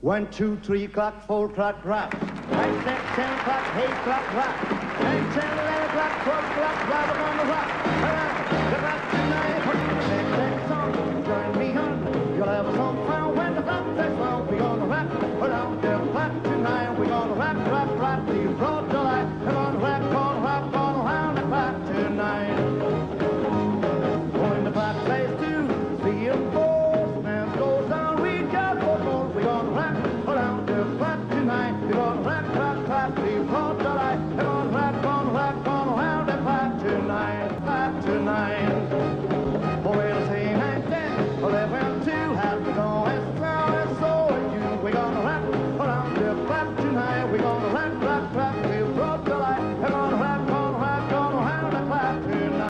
One, two, three o'clock, four o'clock, rock. Nine, ten, ten o'clock, eight o'clock, rock. Nine, ten, eleven o'clock, twelve o'clock, drive them on the rock. Around the rock tonight. That, that song, join me on. You'll have a song when the clock strikes one. We gonna rock around the clock tonight. We gonna rock, rock, rock 啊。